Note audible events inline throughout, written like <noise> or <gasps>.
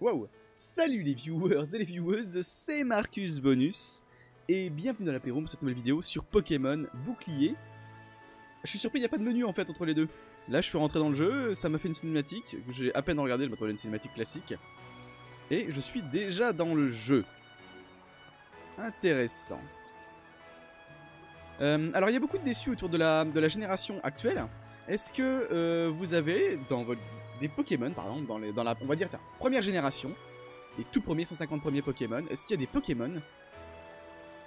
Waouh Salut les viewers et les vieweuses, c'est Marcus Bonus et bienvenue dans la Playroom pour cette nouvelle vidéo sur Pokémon Bouclier. Je suis surpris, il n'y a pas de menu en fait entre les deux. Là je suis rentré dans le jeu, ça m'a fait une cinématique, que j'ai à peine regardé, je m'attendais à une cinématique classique. Et je suis déjà dans le jeu. Intéressant. Euh, alors il y a beaucoup de déçus autour de la, de la génération actuelle. Est-ce que euh, vous avez dans votre des Pokémon, par exemple, dans, les, la, première génération, les tout premiers 150 premiers Pokémon, est-ce qu'il y a des Pokémon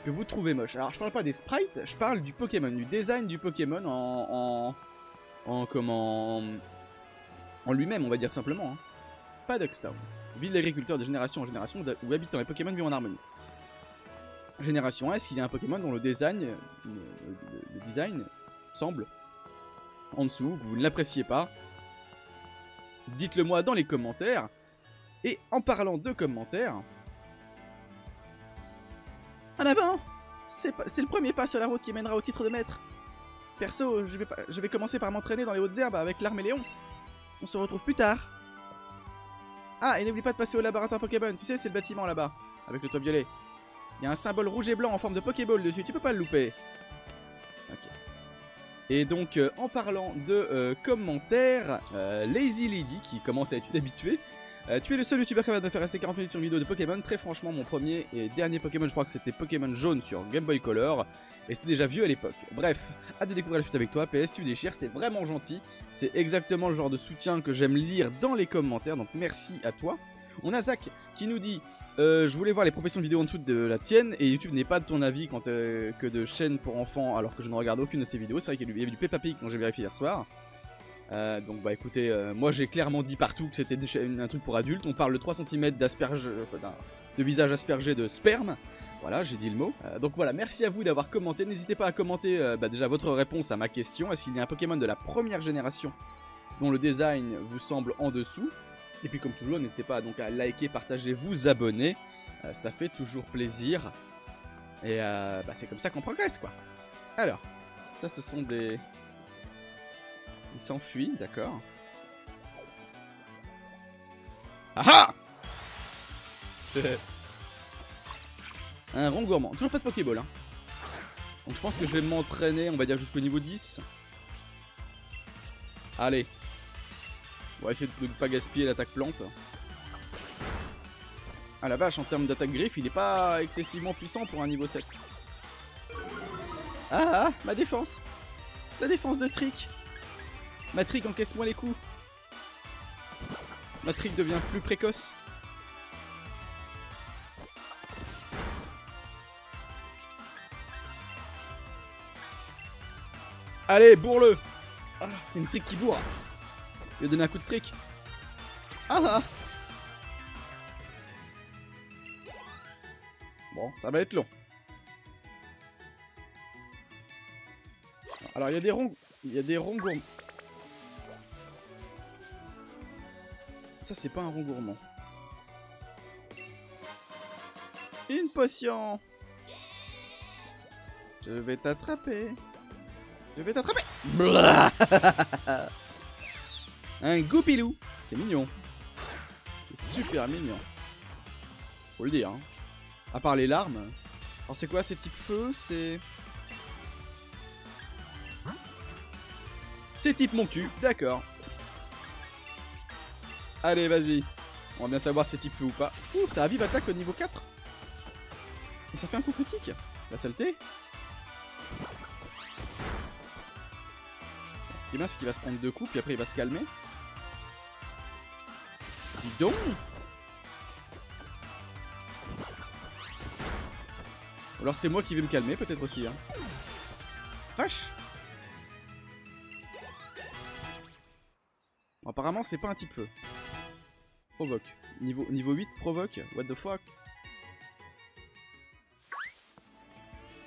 que vous trouvez moches? Alors, je parle pas des sprites, je parle du Pokémon, du design du Pokémon en, en, en comment, en lui-même, on va dire simplement. Hein. Pas Duckstown. Ville d'agriculteurs de génération en génération où habitants et Pokémon vivent en harmonie. Génération 1, est-ce qu'il y a un Pokémon dont le design, le design semble en dessous, que vous ne l'appréciez pas, Dites-le moi dans les commentaires. Et en parlant de commentaires... En avant C'est le premier pas sur la route qui mènera au titre de maître. Perso, je vais, commencer par m'entraîner dans les hautes herbes avec l'armée Léon. On se retrouve plus tard. Ah, et n'oublie pas de passer au laboratoire Pokémon. Tu sais, c'est le bâtiment là-bas, avec le toit violet. Il y a un symbole rouge et blanc en forme de Pokéball dessus, tu peux pas le louper. Et donc, euh, en parlant de euh, commentaires, euh, Lazy Lady, qui commence à être habituée, tu es le seul youtubeur capable de me faire rester 40 minutes sur une vidéo de Pokémon. Très franchement, mon premier et dernier Pokémon, je crois que c'était Pokémon jaune sur Game Boy Color. Et c'était déjà vieux à l'époque. Bref, hâte de découvrir la suite avec toi. PS, tu déchires, c'est vraiment gentil. C'est exactement le genre de soutien que j'aime lire dans les commentaires. Donc merci à toi. On a Zach qui nous dit euh, je voulais voir les professions de vidéo en dessous de la tienne et YouTube n'est pas de ton avis quand, euh, que de chaînes pour enfants alors que je ne regarde aucune de ces vidéos. C'est vrai qu'il y avait du Peppa Pig quand j'ai vérifié hier soir. Euh, donc bah écoutez, moi j'ai clairement dit partout que c'était un truc pour adultes. On parle de 3 cm d'asperge, de visage aspergé de sperme. Voilà, j'ai dit le mot. donc voilà, merci à vous d'avoir commenté. N'hésitez pas à commenter bah, déjà votre réponse à ma question. Est-ce qu'il y a un Pokémon de la première génération dont le design vous semble en dessous? Et puis comme toujours, n'hésitez pas donc à liker, partager, vous abonner. Euh, ça fait toujours plaisir. Et euh, bah, c'est comme ça qu'on progresse quoi. Alors, ça ce sont des... Il s'enfuit, d'accord. Ah <laughs> Un rond gourmand. Toujours pas de Pokéball. Hein. Donc je pense que je vais m'entraîner, on va dire jusqu'au niveau 10. Allez, on va essayer de ne pas gaspiller l'attaque plante. Ah la vache, en termes d'attaque griffe, il est pas excessivement puissant pour un niveau 7. Ah, ah ma défense La défense de Trick Ma Trick encaisse-moi les coups Ma Trick devient plus précoce. Allez, bourre-le Ah, c'est une Trick qui bourre lui donner un coup de trick. Ah, ah Bon, ça va être long. Alors, il y a des ronds... Il y a des ronds gourmands. Ça, c'est pas un rond gourmand. Une potion Je vais t'attraper. Je vais t'attraper <laughs> Un goupilou C'est mignon. C'est super mignon. Faut le dire. Hein. À part les larmes. Alors c'est quoi C'est type feu C'est... C'est type mon cul, d'accord. Allez, vas-y. On va bien savoir si c'est type feu ou pas. Ouh, ça a vive attaque au niveau 4. Et ça fait un coup critique. La saleté. Ce qui est bien, c'est qu'il va se prendre deux coups, puis après il va se calmer. Dis donc Alors c'est moi qui vais me calmer peut-être aussi hein. Vache Apparemment c'est pas un type feu. Provoque. Niveau, niveau 8 provoque. What the fuck?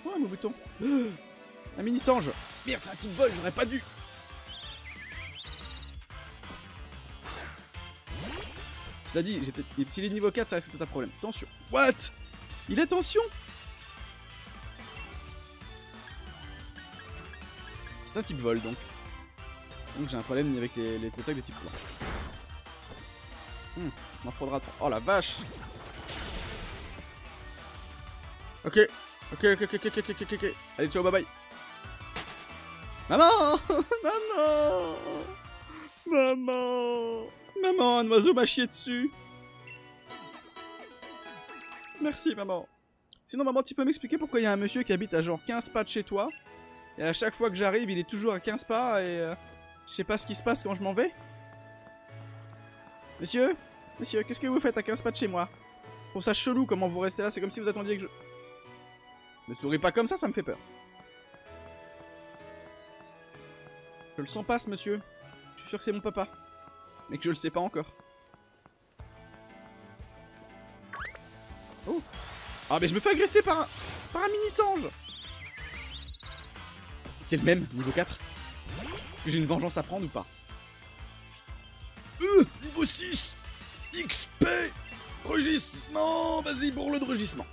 Oh un bouton? <gasps> Un mini singe Merde c'est un type vol j'aurais pas dû Je l'ai dit, s'il est niveau 4, ça risque d'être un problème. Attention. What? Il a tension? C'est un type vol, donc. Donc j'ai un problème avec les, attaques de type blanc. Hmm, m'en faudra trop. Oh la vache Ok. Ok, ok, ok, ok, ok, ok, ok. Allez, ciao, bye bye. <laughs> Maman Maman Maman Maman, un oiseau m'a chié dessus. Merci, maman. Sinon, maman, tu peux m'expliquer pourquoi il y a un monsieur qui habite à genre 15 pas de chez toi? Et à chaque fois que j'arrive, il est toujours à 15 pas et... euh, je sais pas ce qui se passe quand je m'en vais Monsieur? Monsieur, qu'est-ce que vous faites à 15 pas de chez moi? Je trouve ça chelou comment vous restez là, c'est comme si vous attendiez que je... Ne souris pas comme ça, ça me fait peur. Je le sens pas ce monsieur. Je suis sûr que c'est mon papa. Mais que je le sais pas encore. Oh Ah mais je me fais agresser par un... par un mini-sange C'est le même, niveau 4 Est-ce que j'ai une vengeance à prendre ou pas? Euh Niveau 6 XP Rugissement Vas-y, bourre-le de rugissement.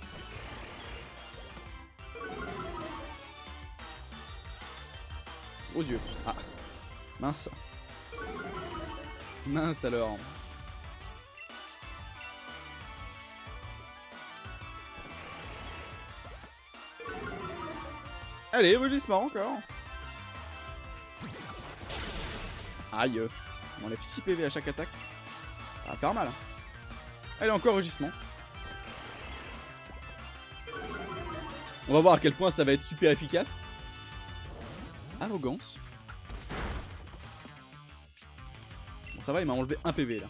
Aux yeux. Ah. Mince. Mince alors. Allez, rugissement encore. Aïe. On enlève 6 PV à chaque attaque. Ça va faire mal. Allez, encore rugissement. On va voir à quel point ça va être super efficace. Arrogance. Ça va, il m'a enlevé un PV là.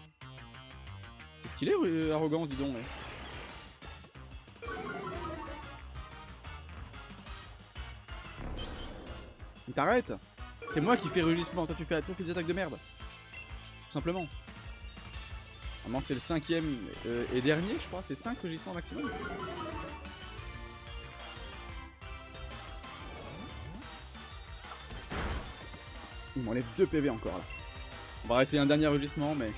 C'est stylé, euh, arrogance, dis donc. ouais. Mais t'arrêtes C'est moi qui fais rugissement, toi tu fais, toi, tu des attaques de merde. Tout simplement. Vraiment, c'est le cinquième euh, et dernier, je crois. C'est 5 rugissements maximum. Il m'enlève 2 PV encore là. On va essayer un dernier rugissement, mais.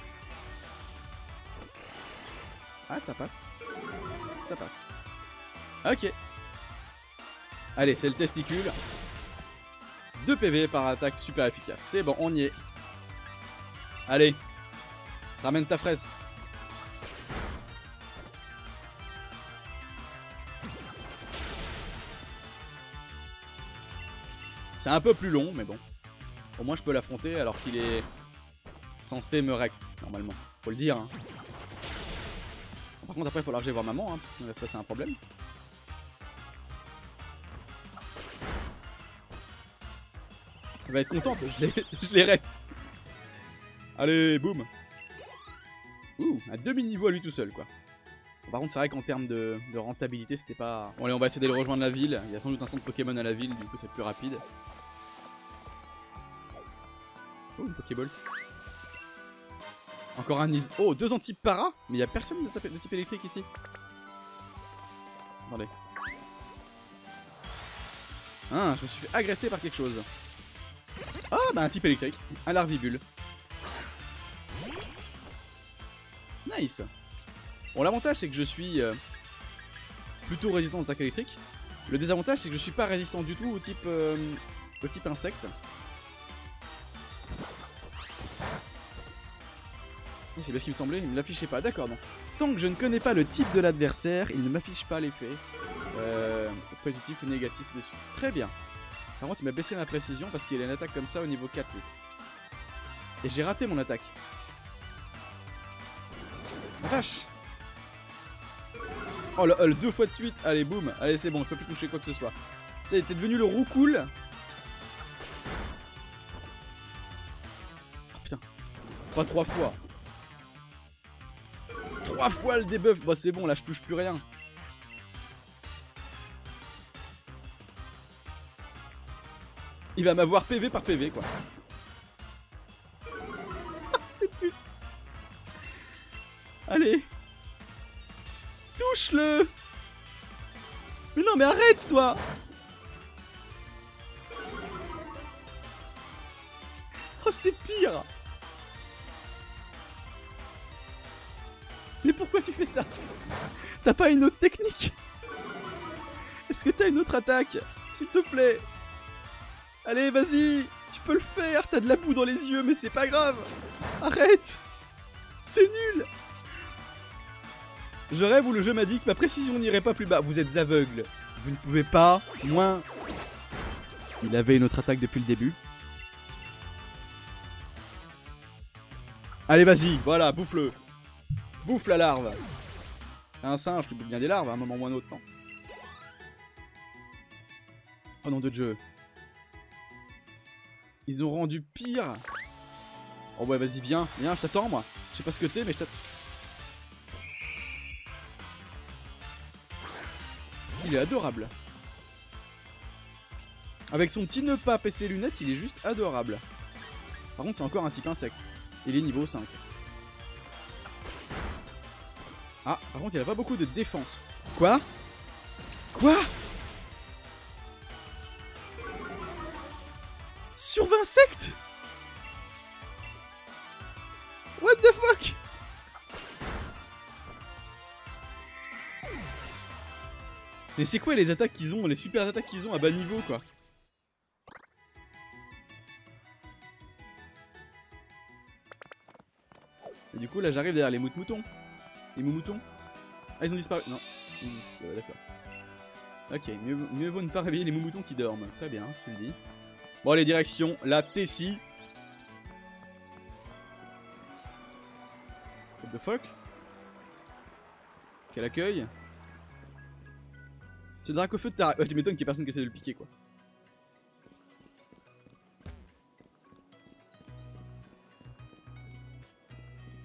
Ah, ça passe. Ça passe. Ok. Allez, c'est le testicule. 2 PV par attaque super efficace. C'est bon, on y est. Allez. Ramène ta fraise. C'est un peu plus long, mais bon. Au moins, je peux l'affronter alors qu'il est censé me rect, normalement. Faut le dire. hein. Par contre, après, il faut que voir maman, hein, parce que sinon, il va se passer un problème. Elle va être contente, je l'ai <laughs> rect. Allez, boum. Ouh, à demi-niveau à lui tout seul, quoi. Par contre, c'est vrai qu'en termes de, de rentabilité, c'était pas... Bon, allez, on va essayer d'aller rejoindre la ville. Il y a sans doute un centre Pokémon à la ville, du coup, c'est plus rapide. Oh, une Pokéball. Encore un Is... Oh, deux anti-para Mais il a personne de, type- de type électrique ici. Attendez. Ah, je me suis fait agresser par quelque chose. Ah, bah un type électrique. Un larvibule. Nice. Bon, l'avantage, c'est que je suis euh, plutôt résistant aux attaques électriques. Le désavantage, c'est que je suis pas résistant du tout au type, euh, au type insecte. C'est bien ce me semblait, il me l'affichait pas. D'accord, donc. Tant que je ne connais pas le type de l'adversaire, il ne m'affiche pas l'effet euh, positif ou négatif dessus. Très bien. Par contre, il m'a baissé ma précision parce qu'il a une attaque comme ça au niveau 4. lui. Et j'ai raté mon attaque. La vache Oh le hull deux fois de suite Allez boum Allez c'est bon, je peux plus toucher quoi que ce soit. Tu sais, t'es devenu le roux cool Oh putain Pas trois fois Trois fois le debuff. Bah c'est bon là je touche plus rien. Il va m'avoir PV par PV quoi. <laughs> Ah c'est pute Allez. Touche-le. Mais non, mais arrête, toi. Oh, c'est pire Mais pourquoi tu fais ça? T'as pas une autre technique? Est-ce que t'as une autre attaque? S'il te plaît. Allez, vas-y. Tu peux le faire. T'as de la boue dans les yeux, mais c'est pas grave. Arrête. C'est nul. Je rêve où le jeu m'a dit que ma précision n'irait pas plus bas. Vous êtes aveugle. Vous ne pouvez pas moins... Il avait une autre attaque depuis le début. Allez, vas-y, voilà, bouffe-le. Bouffe la larve. Un singe, tu peux bien des larves à un moment ou un autre, non Oh nom de Dieu. Ils ont rendu pire. Oh ouais, vas-y, viens. Viens, je t'attends, moi. Je sais pas ce que t'es, mais je t'attends. Il est adorable. Avec son petit nœud pape et ses lunettes, il est juste adorable. Par contre, c'est encore un type insecte. Il est niveau 5. Ah, par contre, il a pas beaucoup de défense. Quoi? Quoi? Sur 20 insectes What the fuck? Mais c'est quoi les attaques qu'ils ont, les super attaques qu'ils ont à bas niveau quoi? Et du coup là j'arrive derrière les moutons. Les moutons Ah ils ont disparu. Non. Ils disent... d'accord. Ok, mieux, vaut ne pas réveiller les moutons qui dorment. Très bien, je te le dis. Bon allez, direction la Tessie. What the fuck? Quel accueil le drac au feu de ta... Ouais, tu m'étonnes qu'il y ait personne qui essaie de le piquer quoi.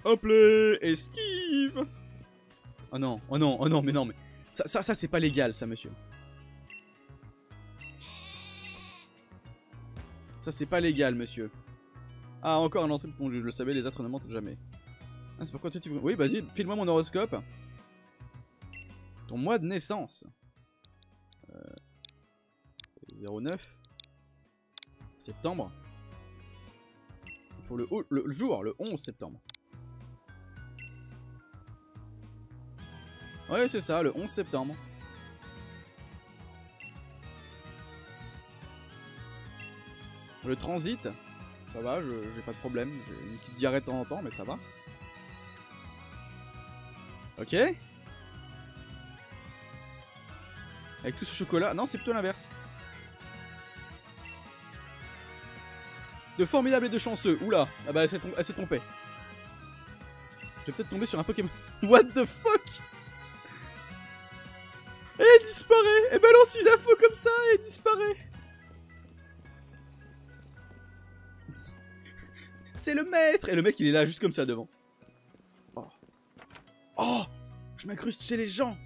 Hop là Esquive Oh non, oh non, oh non, mais non, mais... Ça, ça, ça c'est pas légal, ça, monsieur. Ça, c'est pas légal, monsieur. Ah, encore un lanceur ton je le savais, les autres ne mentent jamais. Ah, c'est pourquoi toi tu... Oui, vas-y, file-moi mon horoscope. Ton mois de naissance. Euh... 09. Septembre. Il faut le, le jour, le 11 septembre. Ouais, c'est ça, le 11 septembre. Le transit, ça va, j'ai pas de problème. J'ai une petite diarrhée de temps en temps, mais ça va. Ok. Avec tout ce chocolat. Non, c'est plutôt l'inverse. De formidable et de chanceux. Oula. Ah bah, elle s'est trompée. Je vais peut-être tomber sur un Pokémon. <laughs> What the fuck? Disparaît Elle balance une info comme ça et disparaît C'est le maître Et le mec il est là juste comme ça devant. Oh, oh Je m'incruste chez les gens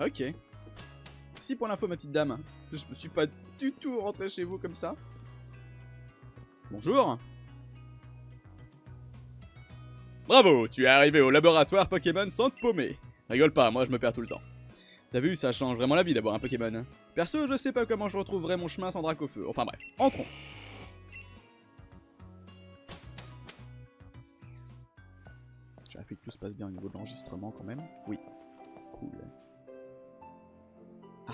Ok. Merci pour l'info ma petite dame. Je me suis pas du tout rentré chez vous comme ça. Bonjour Bravo, tu es arrivé au laboratoire Pokémon sans te paumer. Rigole pas, moi je me perds tout le temps. T'as vu, ça change vraiment la vie d'avoir un Pokémon. Hein. Perso, je sais pas comment je retrouverai mon chemin sans Dracofeu. Enfin bref, entrons. J'ai que tout se passe bien au niveau de l'enregistrement quand même. Oui. Cool.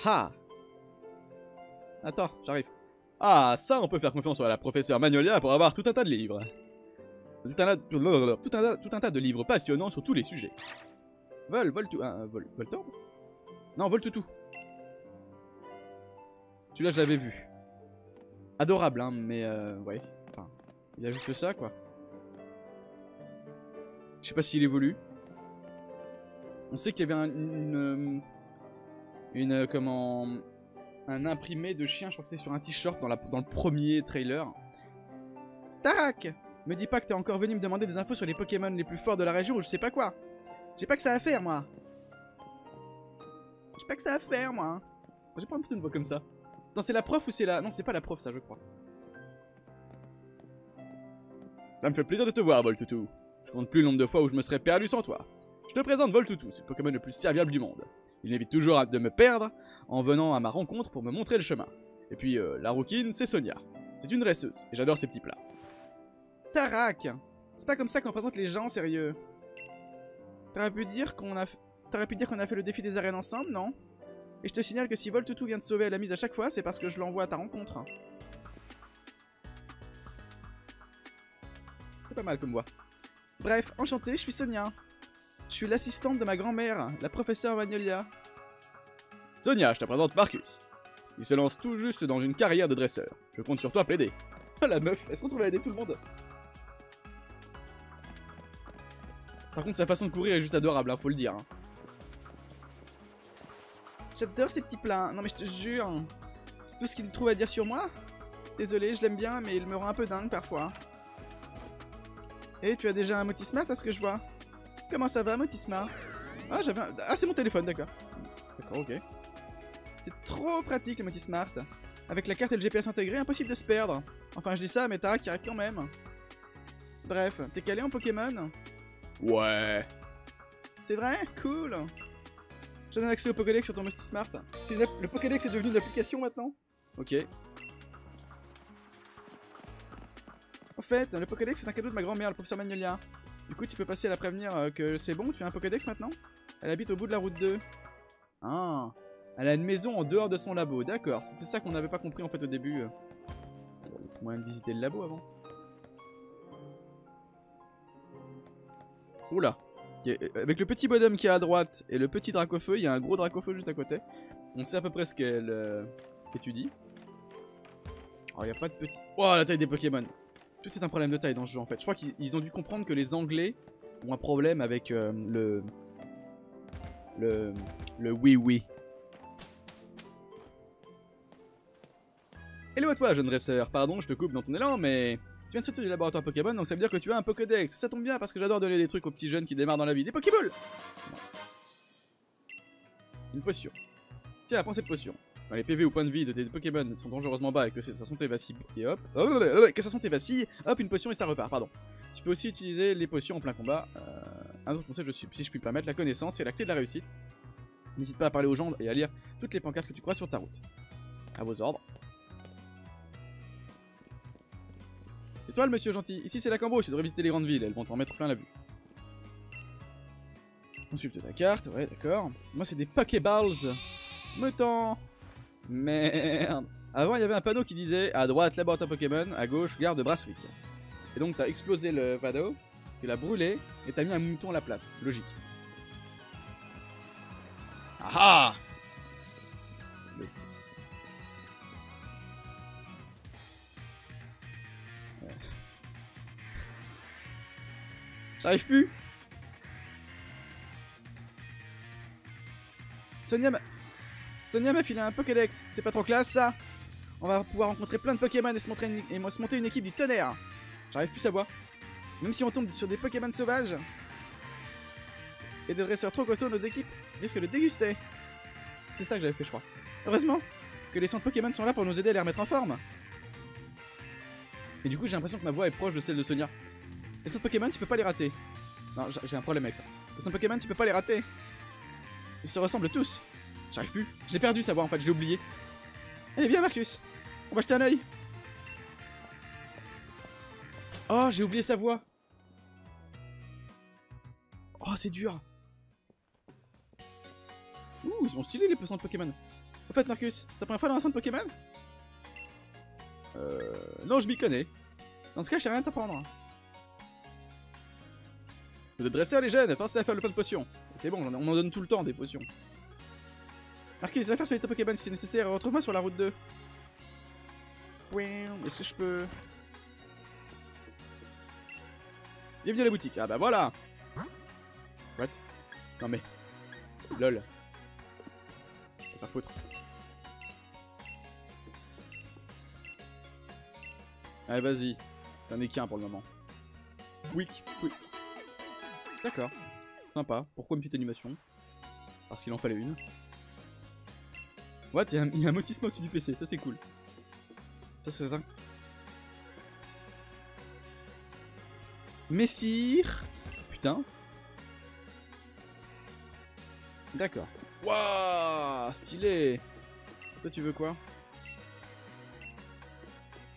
Ah, ah Attends, j'arrive. Ah, ça, on peut faire confiance à la professeure Magnolia pour avoir tout un tas de livres. Tout un, tas, de livres passionnants sur tous les sujets. Vol, vol, tout, un, vol, Voltorb Non, vol tout. Celui-là, je l'avais vu. Adorable, hein, mais euh, ouais. Enfin, il a juste ça, quoi. Je sais pas s'il évolue. On sait qu'il y avait un, une, une, comment, un imprimé de chien. Je crois que c'était sur un t-shirt dans, dans le premier trailer. Tac me dis pas que t'es encore venu me demander des infos sur les Pokémon les plus forts de la région ou je sais pas quoi. J'ai pas que ça à faire, moi. J'ai pas que ça à faire, moi. J'ai pas un peu une voix comme ça. Non, c'est la prof ou c'est la... Non, c'est pas la prof, ça, je crois. Ça me fait plaisir de te voir, Voltutu. Je compte plus le nombre de fois où je me serais perdu sans toi. Je te présente Voltutu, c'est le Pokémon le plus serviable du monde. Il m'évite toujours de me perdre en venant à ma rencontre pour me montrer le chemin. Et puis, euh, la rouquine, c'est Sonia. C'est une dresseuse, et j'adore ses petits plats. Tarak C'est pas comme ça qu'on présente les gens, sérieux. T'aurais pu dire qu'on a... A fait le défi des arènes ensemble, non? Et je te signale que si Voltutu vient te sauver à la mise à chaque fois, c'est parce que je l'envoie à ta rencontre. C'est pas mal comme voix. Bref, enchanté, je suis Sonia. Je suis l'assistante de ma grand-mère, la professeure Magnolia. Sonia, je te présente Marcus. Il se lance tout juste dans une carrière de dresseur. Je compte sur toi plaider. <laughs> La meuf, elle se retrouve à aider tout le monde? Par contre, sa façon de courir est juste adorable, hein, faut le dire. hein. J'adore ces petits plats. Non mais je te jure. C'est tout ce qu'il trouve à dire sur moi Désolé, je l'aime bien, mais il me rend un peu dingue parfois. Et tu as déjà un Motismart à ce que je vois Comment ça va, Motismart Ah, j'avais un... Ah, c'est mon téléphone, d'accord. D'accord, ok. C'est trop pratique, le Motismart. Avec la carte et le GPS intégré, impossible de se perdre. Enfin, je dis ça, mais Tara qui arrive quand même. Bref, t'es calé en Pokémon? Ouais. C'est vrai? Cool. Je donne accès au Pokédex sur ton une app- Le Pokédex est devenu une application maintenant Ok. En fait, le Pokédex c'est un cadeau de ma grand-mère, le professeur Magnolia. Du coup, tu peux passer à la prévenir euh, que c'est bon, tu fais un Pokédex maintenant? Elle habite au bout de la route 2. Ah. Elle a une maison en dehors de son labo, d'accord. C'était ça qu'on n'avait pas compris en fait au début. euh. Moyen de visiter le labo avant. Oula. A- Avec le petit bonhomme qui est à droite et le petit dracofeu, il y a un gros dracofeu juste à côté. On sait à peu près ce qu'elle euh, étudie. Oh, il n'y a pas de petit. Oh, la taille des Pokémon. Tout est un problème de taille dans ce jeu en fait. Je crois qu'ils ils ont dû comprendre que les Anglais ont un problème avec euh, le. Le. Le oui-oui. Hello à toi, jeune dresseur. Pardon, je te coupe dans ton élan, mais. Viens de sortir du laboratoire Pokémon, donc ça veut dire que tu as un Pokédex. Ça tombe bien parce que j'adore donner des trucs aux petits jeunes qui démarrent dans la vie. Des Pokéballs Une potion. Tiens, prends cette potion. Quand les PV ou points de vie de tes Pokémon sont dangereusement bas et que sa santé vacille, et hop, que sa santé vacille, hop, une potion et ça repart, pardon. Tu peux aussi utiliser les potions en plein combat. Euh, un autre conseil, je suis, si je puis me permettre, la connaissance, c'est la clé de la réussite. N'hésite pas à parler aux gens et à lire toutes les pancartes que tu crois sur ta route. À vos ordres. Étoile, monsieur gentil. Ici, c'est la Cambrousse, tu devrais visiter les grandes villes, elles vont t'en mettre plein la vue. Consulte ta carte, ouais, d'accord. Moi, c'est des Pokéballs. Meutant. Merde. Avant, il y avait un panneau qui disait à droite, laboratoire Pokémon, à gauche, gare de Brasswick. Et donc, t'as explosé le panneau, tu l'as brûlé, et t'as mis un mouton à la place. Logique. Ah J'arrive plus Sonia m'a... Sonia m'a filé un Pokédex, c'est pas trop classe ça On va pouvoir rencontrer plein de Pokémon et se, montrer une... et se monter une équipe du tonnerre J'arrive plus à voir. Même si on tombe sur des Pokémon sauvages et des dresseurs trop costauds, nos équipes risquent de déguster. C'était ça que j'avais fait, je crois. Heureusement que les centres Pokémon sont là pour nous aider à les remettre en forme. Et du coup, j'ai l'impression que ma voix est proche de celle de Sonia. Les centres Pokémon, tu peux pas les rater. Non, j'ai- un problème avec ça. Les centres Pokémon, tu peux pas les rater. Ils se ressemblent tous. J'arrive plus. J'ai perdu sa voix en fait, je l'ai oublié. Allez, viens, Marcus. On va jeter un oeil. Oh, j'ai oublié sa voix. Oh, c'est dur. Ouh, ils sont stylés les centres Pokémon. En fait, Marcus, c'est ta première fois dans un centre Pokémon Euh. Non, je m'y connais. Dans ce cas, je sais rien à t'apprendre. Vous êtes dresseurs, les jeunes, pensez à faire le plein de potions. C'est bon, on en on en donne tout le temps des potions. Marcus, va faire sur les Pokémon si nécessaire. Retrouve-moi sur la route 2. Oui, est-ce que je peux. Bienvenue à la boutique. Ah bah voilà What? Non mais... Lol. Pas foutre. Allez vas-y. T'en es qu'un pour le moment. Quick, quick. D'accord. Sympa. Pourquoi une petite animation? Parce qu'il en fallait une. What? Il y, a un- il y du PC, ça c'est cool. Ça c'est un... Messire Putain. D'accord. Waouh Stylé Toi tu veux quoi?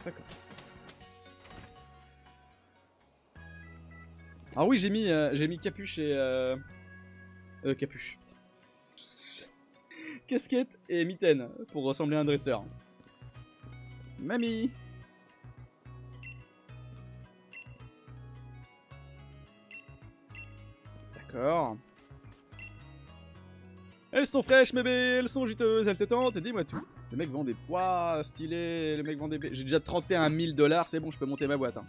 D'accord. Ah oui, j'ai mis, euh, j'ai mis capuche et... Euh, euh, capuche. Casquette et mitaine pour ressembler à un dresseur. Mamie D'accord. Elles sont fraîches, bébé, elles sont juteuses, elles te tentent, dis-moi tout. Le mec vend des poids, stylé, le mec vend des... J'ai déjà 31 000 dollars, c'est bon, je peux monter ma boîte. Hein.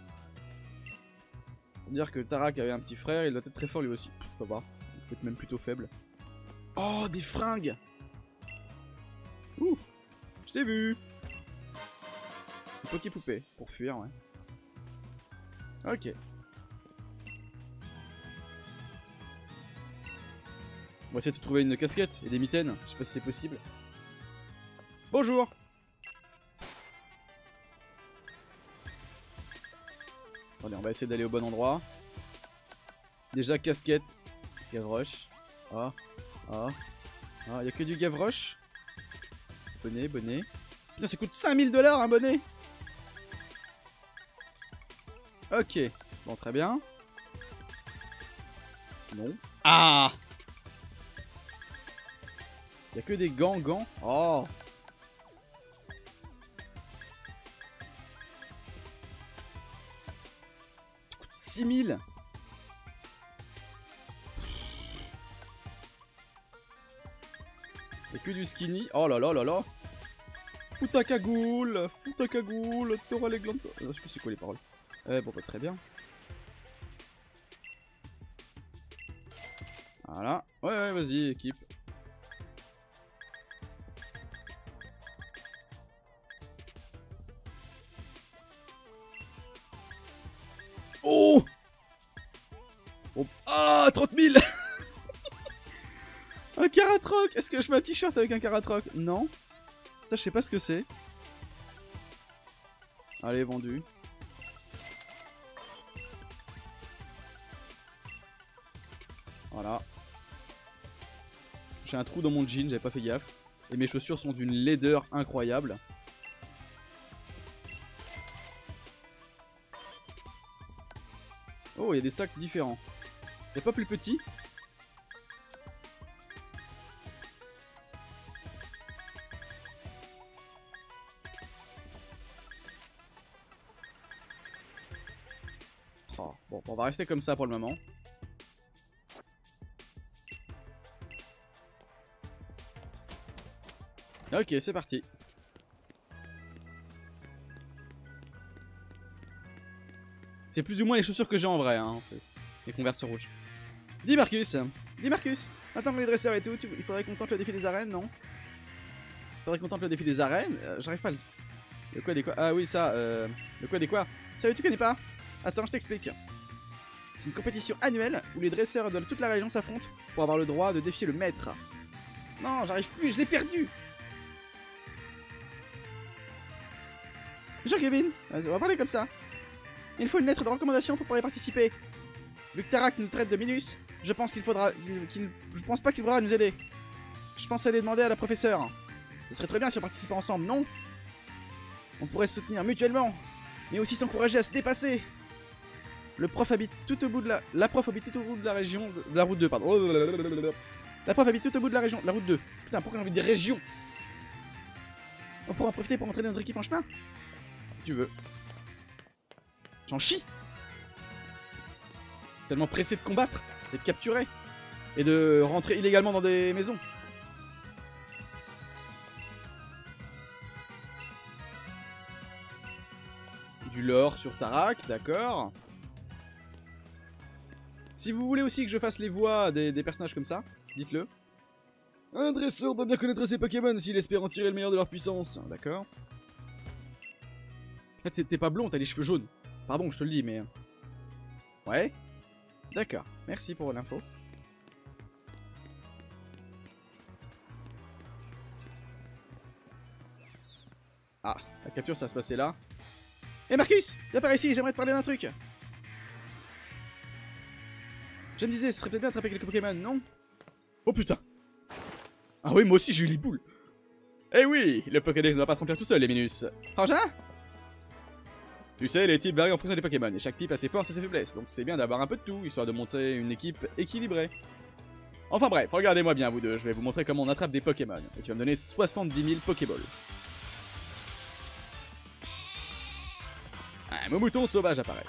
Dire que Tarak avait un petit frère, il doit être très fort lui aussi. Faut voir, il peut être même plutôt faible. Oh, des fringues Ouh, je t'ai vu Poké poupée, pour fuir, ouais. Ok. On va essayer de trouver une casquette et des mitaines. Je sais pas si c'est possible. Bonjour Allez, on va essayer d'aller au bon endroit. Déjà, casquette. Gavroche. Ah. Ah. Ah, y'a que du Gavroche? Bonnet, bonnet. Putain, ça coûte 5000 dollars un bonnet Ok. Bon, très bien. Non. Ah Y'a que des gants, gants. Oh 6000 Y'a que du skinny. Oh là là là là Fous ta cagoule Fous ta cagoule T'auras les glandes... Je sais plus c'est quoi les paroles. Eh bon, bah, très bien. Voilà. Ouais, ouais, vas-y, équipe. Ah 30 000 Un caratroc Est-ce que je mets un t-shirt avec un caratroc Non. je sais pas ce que c'est. Allez, vendu. Voilà. J'ai un trou dans mon jean, j'avais pas fait gaffe. Et mes chaussures sont d'une laideur incroyable. Oh, il y a des sacs différents. Y'a pas plus petit oh, Bon, on va rester comme ça pour le moment. Ok, c'est parti. C'est plus ou moins les chaussures que j'ai en vrai, hein. Les converses rouges. Dis Marcus Dis Marcus Attends les dresseurs et tout, il faudrait qu'on tente le défi des arènes, non? Il faudrait qu'on tente le défi des arènes? Euh, J'arrive pas à le... Le quoi des quoi? Ah oui, ça, euh... Le quoi des quoi? Sérieux, tu connais pas? Attends, je t'explique. C'est une compétition annuelle où les dresseurs de toute la région s'affrontent pour avoir le droit de défier le maître. Non, j'arrive plus, je l'ai perdu Bonjour Kevin, on va parler comme ça. Il faut une lettre de recommandation pour pouvoir y participer. Vu que Tarak nous traite de Minus, je pense qu'il faudra... je pense pas qu'il voudra nous aider. Je pense aller demander à la professeure. Ce serait très bien si on participait ensemble, non? On pourrait se soutenir mutuellement, mais aussi s'encourager à se dépasser. Le prof habite tout au bout de la... La prof habite tout au bout de la région... De la route 2, pardon. La prof habite tout au bout de la région... La route 2. Putain, pourquoi j'ai envie de dire région? On pourra en profiter pour entraîner notre équipe en chemin? Tu veux. J'en chie Tellement pressé de combattre et de capturer. Et de rentrer illégalement dans des maisons. Du lore sur Tarak, d'accord. Si vous voulez aussi que je fasse les voix des, des personnages comme ça, dites-le. Un dresseur doit bien connaître ses Pokémon s'il espère en tirer le meilleur de leur puissance. D'accord. En fait, t'es pas blond, t'as les cheveux jaunes. Pardon, je te le dis, mais... Ouais D'accord, merci pour l'info. Ah, la capture, ça se passer là. Hé Marcus Viens par ici, j'aimerais te parler d'un truc. Je me disais, ce serait peut-être bien d'attraper quelques Pokémon, non? Oh putain. Ah oui, moi aussi j'ai eu les boules. Eh oui Le Pokédex ne va pas se remplir tout seul, les Minus. Frangin? Tu sais, les types varient en fonction des Pokémon, et chaque type a ses forces et ses faiblesses, donc c'est bien d'avoir un peu de tout, histoire de monter une équipe équilibrée. Enfin bref, regardez-moi bien vous deux, je vais vous montrer comment on attrape des Pokémon, et tu vas me donner 70 000 Pokéballs. Ah, mon mouton sauvage apparaît.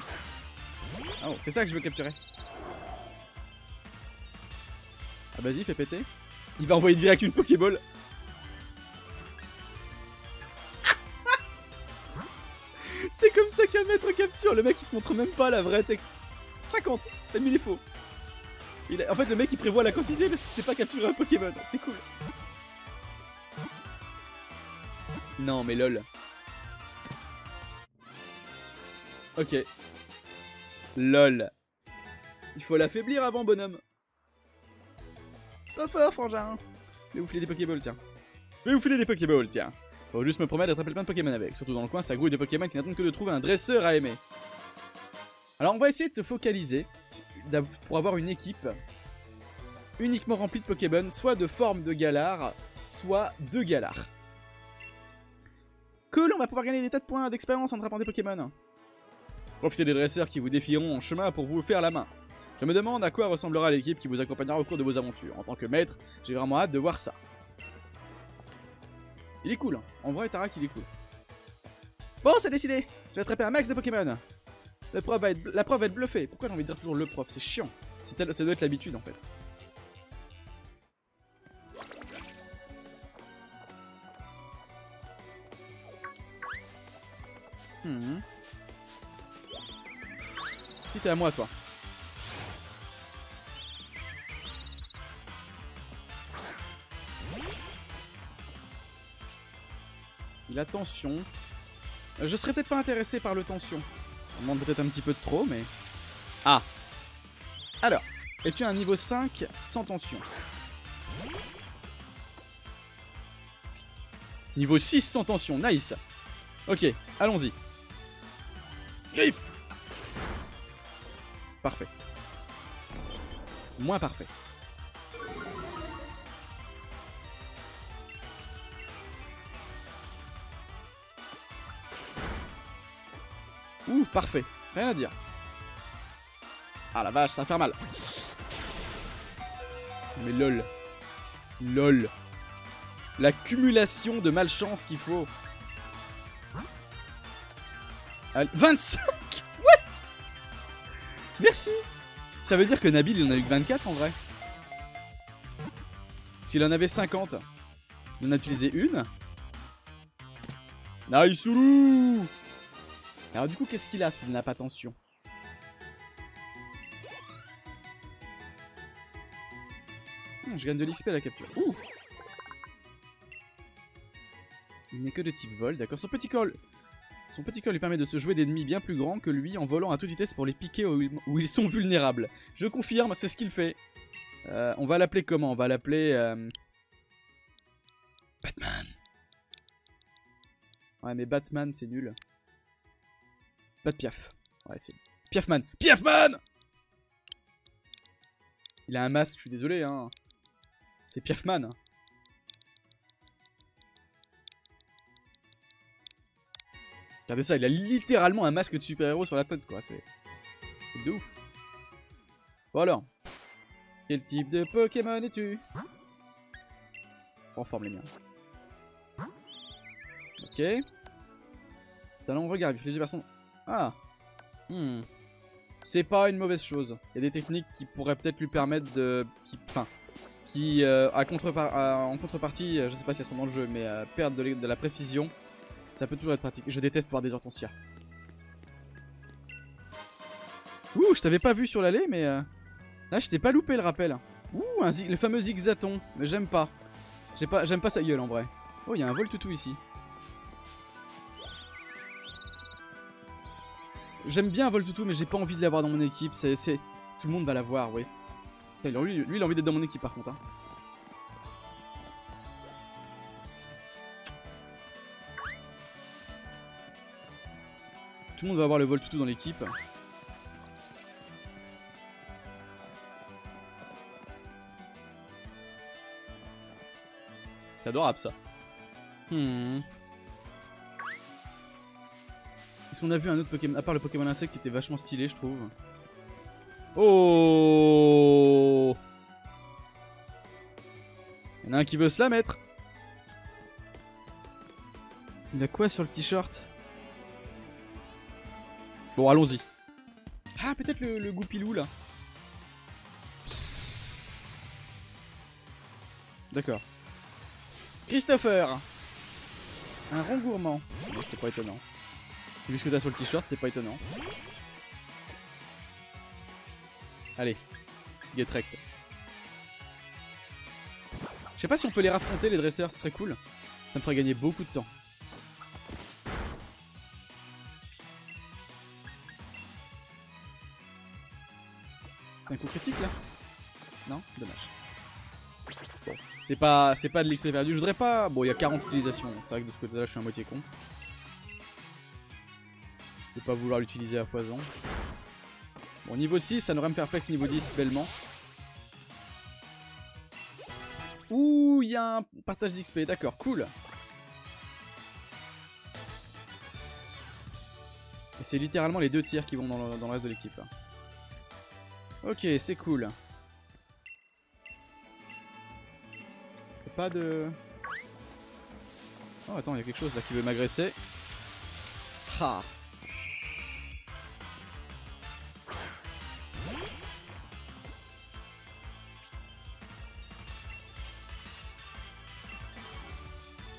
Oh, c'est ça que je veux capturer. Ah vas-y, fais péter. Il va envoyer direct une Pokéball. Maître capture. Le mec il te montre même pas la vraie tech. 50, t'as mis les faux. En fait, le mec il prévoit la quantité parce qu'il sait pas capturer un Pokémon. C'est cool. Non, mais lol. Ok. LOL. Il faut l'affaiblir avant, bonhomme. Pas fort, frangin. Je vais vous filer des Pokéballs, tiens. Je vais vous filer des Pokéballs, tiens. Faut juste me promettre d'attraper plein de Pokémon avec. Surtout dans le coin, ça grouille de Pokémon qui n'attendent que de trouver un dresseur à aimer. Alors, on va essayer de se focaliser pour avoir une équipe uniquement remplie de Pokémon, soit de forme de Galar, soit de Galar. Cool, on va pouvoir gagner des tas de points d'expérience en attrapant des Pokémon. Profitez des dresseurs qui vous défieront en chemin pour vous faire la main. Je me demande à quoi ressemblera l'équipe qui vous accompagnera au cours de vos aventures. En tant que maître, j'ai vraiment hâte de voir ça. Il est cool. Hein. En vrai, Tarak, il est cool. Bon, c'est décidé. Je vais attraper un max de Pokémon. La preuve va être, la preuve va être bluffée. Pourquoi j'ai envie de dire toujours le prof? C'est chiant. Ça doit être l'habitude, en fait. Hmm. T'es à moi, toi. La tension. Euh, je serais peut-être pas intéressé par le tension. On demande peut-être un petit peu de trop, mais... Ah Alors, es-tu un niveau 5 sans tension? Niveau 6 sans tension, nice Ok, allons-y. Griffe Parfait. Moins parfait. Parfait. Rien à dire. Ah la vache, ça va faire mal. Mais lol. Lol. L'accumulation de malchance qu'il faut. 25 <laughs> Merci Ça veut dire que Nabil, il en a eu que 24 en vrai? S'il en avait 50, il en a utilisé une. Nice Alors du coup, qu'est-ce qu'il a s'il n'a pas tension hmm, Je gagne de l'XP à la capture. Il n'est que de type vol, d'accord. Son petit col son petit lui permet de se jouer d'ennemis bien plus grands que lui en volant à toute vitesse pour les piquer où ils sont vulnérables. Je confirme, c'est ce qu'il fait. Euh, on va l'appeler comment? On va l'appeler... Euh, Batman. Ouais, mais Batman, c'est nul. Batpiaf. Ouais, c'est... Piafman Piafman Il a un masque, je suis désolé, hein. C'est Piafman. Regardez ça, il a littéralement un masque de super-héros sur la tête, quoi. C'est de ouf. Bon alors. Quel type de Pokémon es-tu? En forme les miens. Ok. Allons, regarde, les personnes. Ah Hmm. C'est pas une mauvaise chose. Il y a des techniques qui pourraient peut-être lui permettre de... Qui... Qui, euh, à en contrepartie, euh, je sais pas si elles sont dans le jeu, mais euh, perdre de la précision ça peut toujours être pratique. Je déteste voir des hortensias. Ouh, je t'avais pas vu sur l'allée, mais... Là, je t'ai pas loupé le rappel. Ouh, le fameux zigzaton. Mais j'aime pas. J'aime pas, pas sa gueule, en vrai. Oh, il y a un vol toutou ici. J'aime bien un vol toutou, mais j'ai pas envie de l'avoir dans mon équipe. C'est... Tout le monde va l'avoir, ouais. Lui, lui, il a envie d'être dans mon équipe, par contre. Hein. Tout le monde va avoir le vol toutou dans l'équipe. C'est adorable ça. Hmm. Est-ce qu'on a vu un autre Pokémon, à part le Pokémon insecte qui était vachement stylé je trouve Oh Il y en a un qui veut se la mettre Il a quoi sur le t-shirt? Bon, allons-y. Ah, peut-être le, goupilou, là. D'accord. Christopher Un rond gourmand. c'est pas étonnant. Vu ce que t'as sur le t-shirt, c'est pas étonnant. Allez, get. Je sais pas si on peut les raffronter les dresseurs, ce serait cool. Ça me ferait gagner beaucoup de temps. Un coup critique là? Non? Dommage. C'est pas, pas de l'XP perdu. Je voudrais pas. Bon, il y a 40 utilisations. C'est vrai que de ce côté-là, je suis à moitié con. Vouloir l'utiliser à foison. Bon, niveau 6, ça nous me perplexe niveau 10 bellement. Ouh, il y a un partage d'XP, d'accord, cool. Et c'est littéralement les deux tiers qui vont dans le, reste de l'équipe. Ok, c'est cool. Pas de... Oh attends, il y a quelque chose là qui veut m'agresser. Ha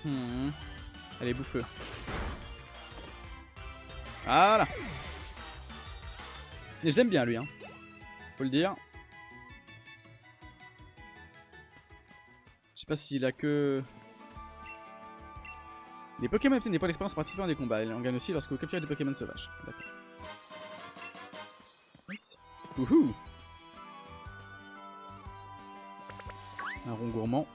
Hmm. Allez, bouffe-le. Voilà. Et j'aime bien lui, hein. Faut le dire. Je sais pas s'il a que... Les Pokémon obtiennent des points d'expérience participant à des combats. Et on gagne aussi lorsque vous capturez des Pokémon sauvages. D'accord. Wouhou Un rond gourmand.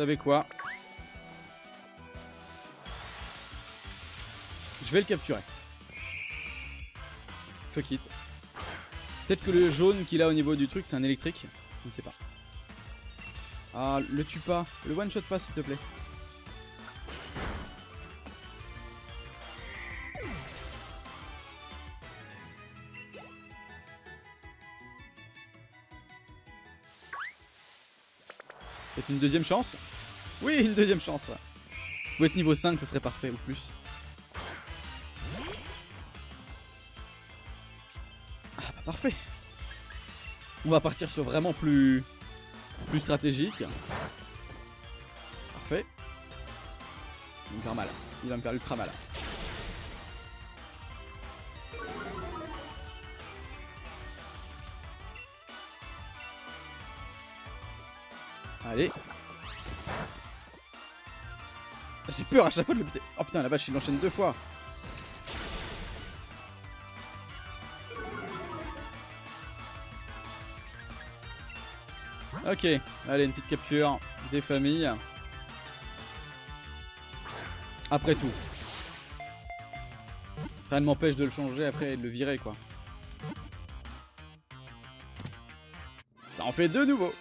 Savez quoi Je vais le capturer. Fuck it. Peut-être que le jaune qu'il a au niveau du truc, c'est un électrique. Je ne sais pas. Ah, le tue pas. Le one shot pas, s'il te plaît. Une deuxième chance Oui, une deuxième chance. Si tu pouvais être niveau 5, ce serait parfait, ou plus. Ah bah parfait. On va partir sur vraiment plus, plus stratégique. Parfait. Il va me faire mal. Il va me faire ultra mal. Allez. J'ai peur à chaque fois de le péter. Oh putain, la vache, il enchaîne deux fois. Ok, allez, une petite capture des familles. Après tout. Rien ne m'empêche de le changer après et de le virer, quoi. Ça en fait deux nouveaux.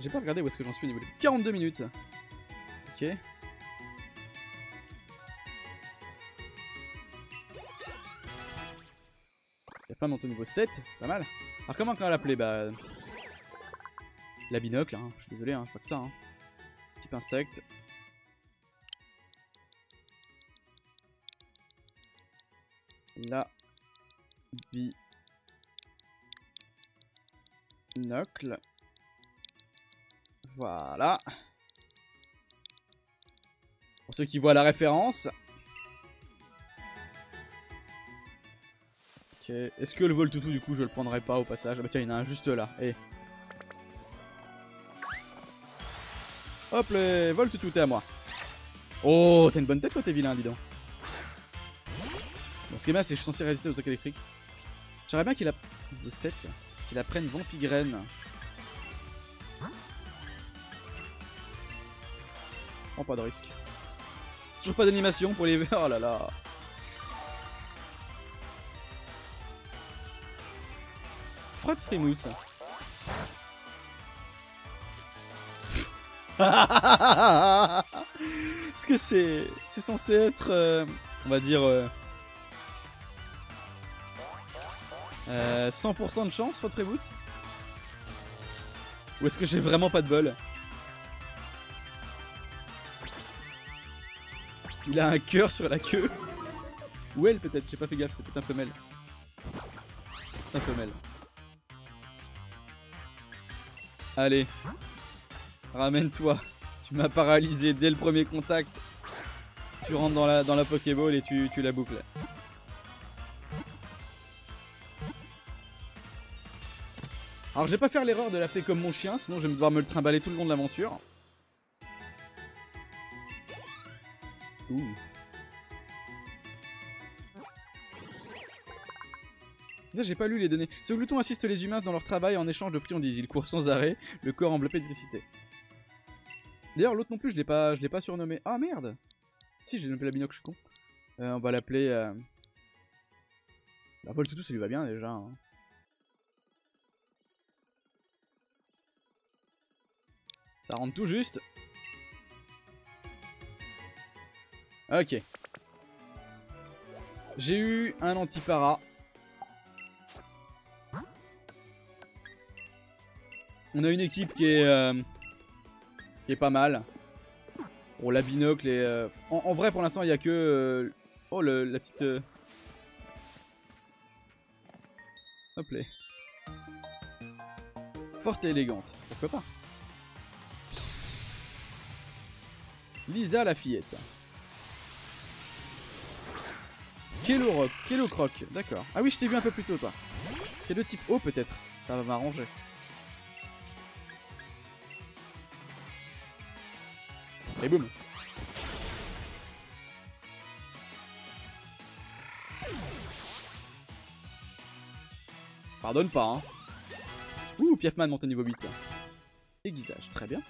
J'ai pas regardé où est-ce que j'en suis au niveau de 42 minutes. Ok. La femme monte au niveau 7, c'est pas mal. Alors comment on va l'appeler Bah... La binocle, hein. je suis désolé, hein, pas que ça. Hein. Type insecte. La binocle. Voilà. Pour ceux qui voient la référence. Ok. Est-ce que le vol toutou du coup je le prendrai pas au passage? Ah bah tiens il y en a un juste là. Et... Eh. Hop le vol toutou t'es à moi. Oh t'as une bonne tête toi t'es vilain dis donc. Bon ce qui est bien c'est que je suis censé résister au toc électrique. J'aimerais bien qu'il a... 7 qu'il apprenne Vampigraine. Pas de risque. Toujours pas d'animation pour les oh là là. Frotte frimousse. <laughs> Est-ce que c'est c'est censé être, euh, on va dire, 100% euh, euh, de chance, Frotte frimousse? Ou est-ce que j'ai vraiment pas de bol? Il a un cœur sur la queue. Ou elle peut-être, j'ai pas fait gaffe, c'est peut-être un femelle. C'est un femelle. Allez. Ramène-toi. Tu m'as paralysé dès le premier contact. Tu rentres dans la, dans Pokéball et tu, tu la boucles. Alors je vais pas faire l'erreur de l'appeler comme mon chien, sinon je vais devoir me le trimballer tout le long de l'aventure. Ouh. j'ai pas lu les données. Ce glouton assiste les humains dans leur travail en échange de friandises. Il court sans arrêt, le corps enveloppé d'électricité. D'ailleurs, l'autre non plus, je l'ai pas, je l'ai pas surnommé. Ah merde Si, j'ai nommé la binocle, je suis con. Euh, on va l'appeler... Euh... Bah, Paul Toutou, ça lui va bien déjà. Hein. Ça rentre tout juste. Ok. J'ai eu un antipara. On a une équipe qui est, euh, qui est pas mal. Pour la binocle et... Euh, en, vrai, pour l'instant, il n'y a que... Euh, oh, le, la petite... Hop là. Forte et élégante. Pourquoi pas? Lisa la fillette. Kello Rock, Kello Croc, d'accord. Ah oui, je t'ai vu un peu plus tôt, toi. C'est de type O, peut-être. Ça va m'arranger. Et boum. Pardonne pas, hein. Ouh, Piafman monte au niveau 8. Aiguisage, très bien.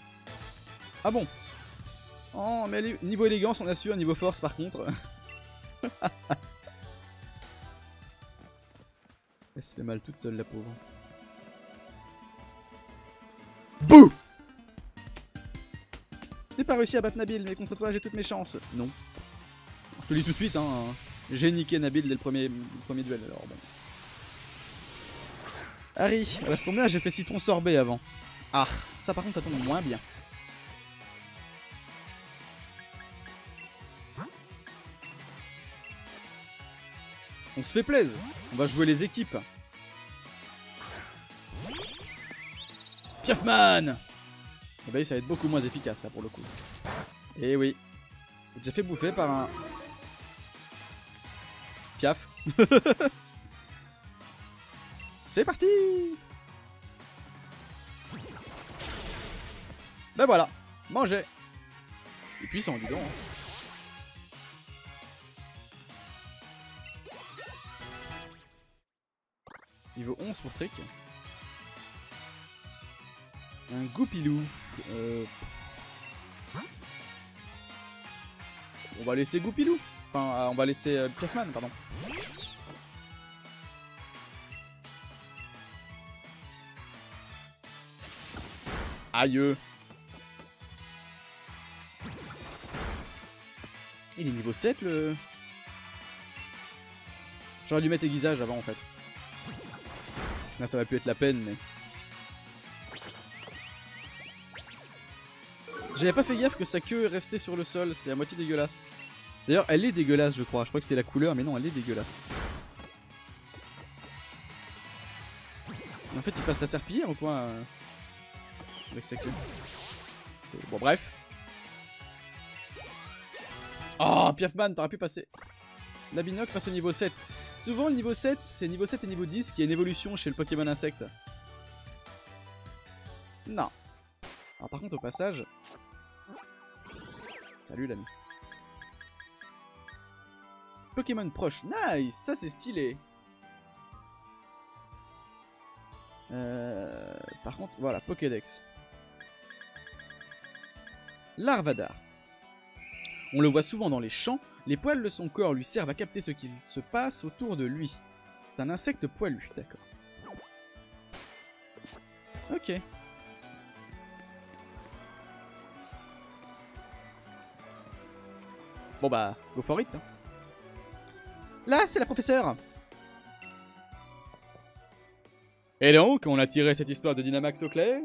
Ah bon Oh, mais niveau élégance, on assure, niveau force, par contre. <laughs> Elle se fait mal toute seule, la pauvre. Bouh J'ai pas réussi à battre Nabil, mais contre toi, j'ai toutes mes chances. Non. Je te dis tout de suite, hein. J'ai niqué Nabil dès le premier, premier duel, alors bon. Harry, reste tomber, j'ai fait citron sorbet avant. Ah, ça par contre, ça tombe moins bien. On se fait plaisir. On va jouer les équipes. Piafman Eh ben, ça va être beaucoup moins efficace là pour le coup. Eh oui. J'ai déjà fait bouffer par un... Piaf. <laughs> C'est parti Ben voilà, mangez. Et puissant, dis. Niveau 11 pour Trick. Un Goupilou. Euh... On va laisser Goupilou. Enfin, euh, on va laisser euh, pardon. Aïe Il est niveau 7 le... J'aurais dû mettre aiguisage avant en fait. Là, ça va pu être la peine, mais... J'avais pas fait gaffe que sa queue est restée sur le sol, c'est à moitié dégueulasse. D'ailleurs, elle est dégueulasse, je crois. Je crois que c'était la couleur, mais non, elle est dégueulasse. En fait, il passe la serpillière ou quoi euh, Avec sa queue? Bon, bref. Oh, Piafman, t'aurais pu passer. La binocle passe au niveau 7. Souvent, le niveau 7, c'est niveau 7 et niveau 10 qui est une évolution chez le Pokémon insecte. Non. Alors par contre, au passage... Salut l'ami. Pokémon proche. Nice Ça, c'est stylé. Euh, par contre, voilà, Pokédex. Larvadar. On le voit souvent dans les champs, les poils de son corps lui servent à capter ce qu'il se passe autour de lui. C'est un insecte poilu, d'accord. Ok. Bon bah, go for it. Hein. Là, c'est la professeure Et donc, on a tiré cette histoire de Dynamax au clair?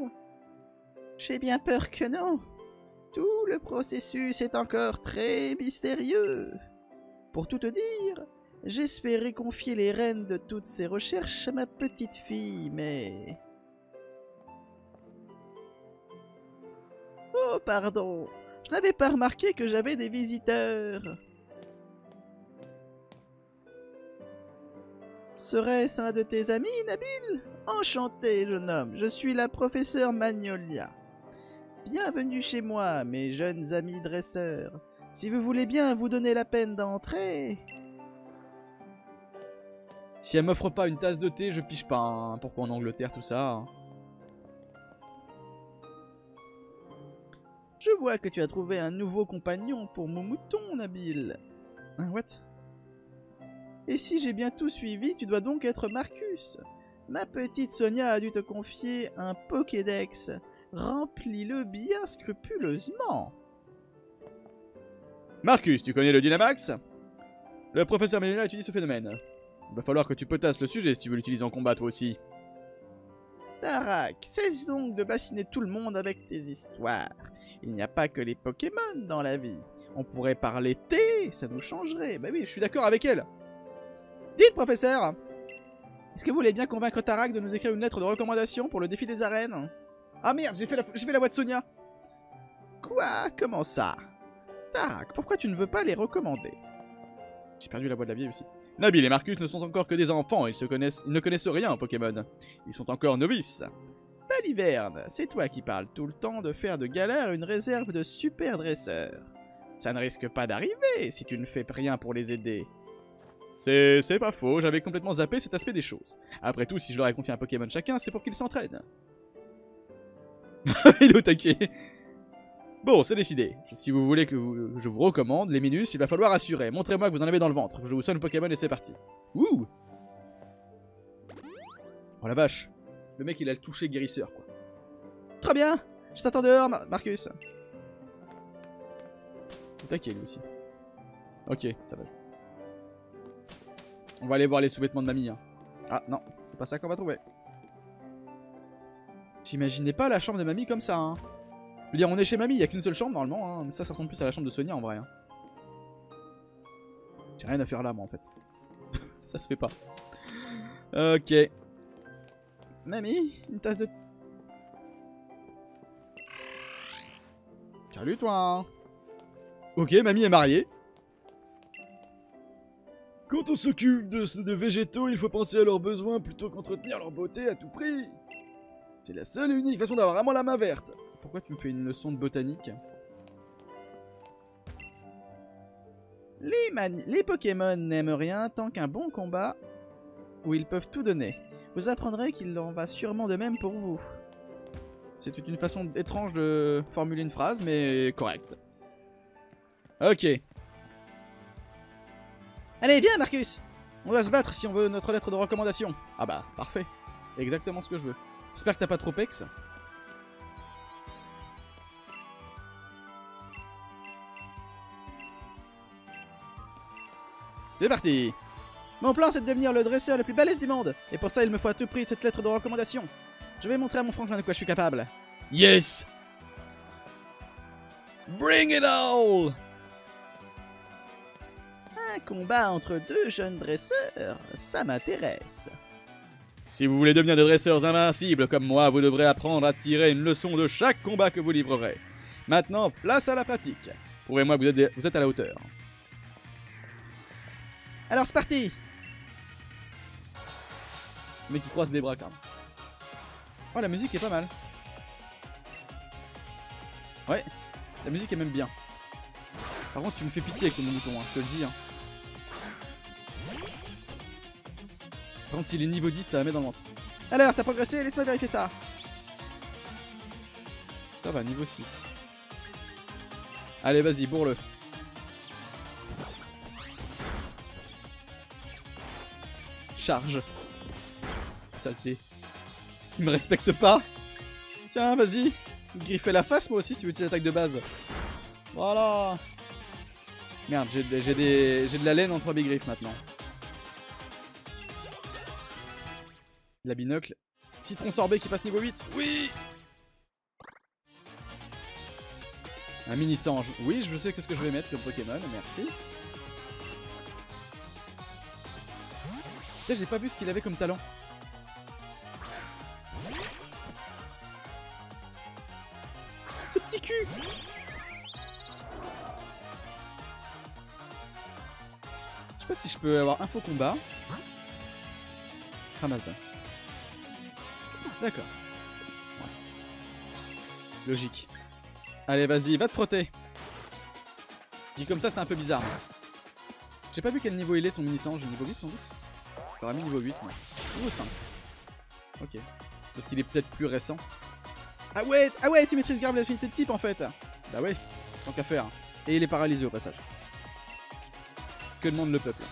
J'ai bien peur que non. Tout le processus est encore très mystérieux. Pour tout te dire, j'espérais confier les rênes de toutes ces recherches à ma petite fille, mais... Oh, pardon, je n'avais pas remarqué que j'avais des visiteurs. Serait-ce un de tes amis, Nabil? Enchanté, jeune homme, je suis la professeure Magnolia. Bienvenue chez moi, mes jeunes amis dresseurs. Si vous voulez bien vous donner la peine d'entrer... Si elle m'offre pas une tasse de thé, je piche pas. Hein. Pourquoi en Angleterre tout ça hein. Je vois que tu as trouvé un nouveau compagnon pour mon mouton, Nabil. Hein, what? Et si j'ai bien tout suivi, tu dois donc être Marcus. Ma petite Sonia a dû te confier un Pokédex. Remplis-le bien scrupuleusement. Marcus, tu connais le Dynamax? Le professeur Melina étudie ce phénomène. Il va falloir que tu potasses le sujet si tu veux l'utiliser en combat toi aussi. Tarak, cesse donc de bassiner tout le monde avec tes histoires. Il n'y a pas que les Pokémon dans la vie. On pourrait parler thé, ça nous changerait. Bah oui, je suis d'accord avec elle. Dites, professeur Est-ce que vous voulez bien convaincre Tarak de nous écrire une lettre de recommandation pour le défi des arènes? Ah merde, j'ai fait, la... fait la voix de Sonia Quoi? Comment ça? Tarak, pourquoi tu ne veux pas les recommander? J'ai perdu la voix de la vieille aussi. Nabil et Marcus ne sont encore que des enfants, ils, se connaissent... ils ne connaissent rien en Pokémon. Ils sont encore novices. Baliverne, c'est toi qui parles tout le temps de faire de Galère une réserve de super dresseurs. Ça ne risque pas d'arriver si tu ne fais rien pour les aider. C'est pas faux, j'avais complètement zappé cet aspect des choses. Après tout, si je leur ai confié un Pokémon chacun, c'est pour qu'ils s'entraînent. <laughs> il est au taquet. Bon, c'est décidé. Si vous voulez que je vous recommande, les minus, il va falloir assurer. Montrez-moi que vous en avez dans le ventre. Je vous sonne Pokémon et c'est parti. Ouh Oh la vache le mec, il a le toucher guérisseur, quoi. Très bien Je t'attends dehors, Marcus. T'inquiète, lui aussi. Ok, ça va. On va aller voir les sous-vêtements de mamie. Hein. Ah, non, c'est pas ça qu'on va trouver. J'imaginais pas la chambre de mamie comme ça. Hein. Je veux dire, on est chez mamie, il y a qu'une seule chambre normalement. Hein. Mais ça, ça ressemble plus à la chambre de Sonia en vrai. Hein. J'ai rien à faire là, moi, en fait. <laughs> ça se fait pas. Ok. Mamie, une tasse de... Salut toi Ok, mamie est mariée. Quand on s'occupe de, végétaux, il faut penser à leurs besoins plutôt qu'entretenir leur beauté à tout prix. C'est la seule et unique façon d'avoir vraiment la main verte. Pourquoi tu me fais une leçon de botanique les, Pokémon n'aiment rien tant qu'un bon combat où ils peuvent tout donner. Vous apprendrez qu'il en va sûrement de même pour vous. C'est une façon étrange de formuler une phrase, mais correcte. Ok. Allez, viens Marcus On va se battre si on veut notre lettre de recommandation. Ah bah, parfait. Exactement ce que je veux. J'espère que t'as pas trop pex. C'est parti mon plan, c'est de devenir le dresseur le plus balèze du monde. Et pour ça, il me faut à tout prix cette lettre de recommandation. Je vais montrer à mon frangin de quoi je suis capable. Yes Bring it all Un combat entre deux jeunes dresseurs, ça m'intéresse. Si vous voulez devenir des dresseurs invincibles comme moi, vous devrez apprendre à tirer une leçon de chaque combat que vous livrerez. Maintenant, place à la pratique. Prouvez-moi que vous êtes, vous êtes à la hauteur. Alors c'est parti mais qui croise des bras quand même. Oh, la musique est pas mal. Ouais, la musique est même bien. Par contre, tu me fais pitié avec ton mouton, hein, je te le dis. Hein. Par contre, s'il est niveau 10, ça va mettre dans le ventre. Alors, t'as progressé Laisse-moi vérifier ça. Ça va, niveau 6. Allez, vas-y, bourre-le. Charge. Il me respecte pas. Tiens, vas-y. Griffer la face, moi aussi, si tu veux utiliser l'attaque de base. Voilà. Merde, j'ai de la laine entre mes griffes maintenant. La binocle. Citron sorbet qui passe niveau 8. Oui Un mini singe. Oui, je sais ce que je vais mettre comme Pokémon, merci. j'ai pas vu ce qu'il avait comme talent. Ce petit cul Je sais pas si je peux avoir info combat. Ramasse D'accord. Logique. Allez, vas-y, va te frotter. Dit comme ça, c'est un peu bizarre. J'ai pas vu quel niveau il est, son mini-sange. Niveau 8 sans doute J'aurais mis niveau 8, moi. Niveau 5. Ok. Parce qu'il est peut-être plus récent. Ah ouais, ah ouais, tu maîtrises grave l'affinité de type en fait. Bah ouais, tant qu'à faire. Et il est paralysé au passage. Que demande le peuple?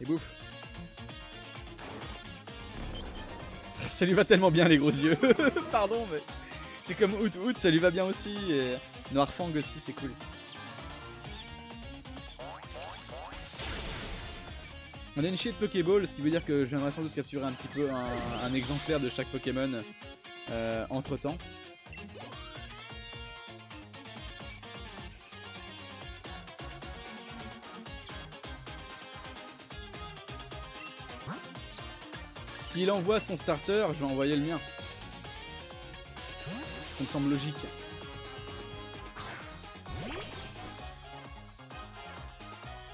Et bouffe. Ça lui va tellement bien les gros yeux. <laughs> Pardon, mais c'est comme Out Out, ça lui va bien aussi. Et Noirfang aussi, c'est cool. On a une chier de Pokéball, ce qui veut dire que viendrai sans doute capturer un petit peu un, exemplaire de chaque Pokémon euh, entre temps. S'il envoie son starter, je vais envoyer le mien. Ça me semble logique.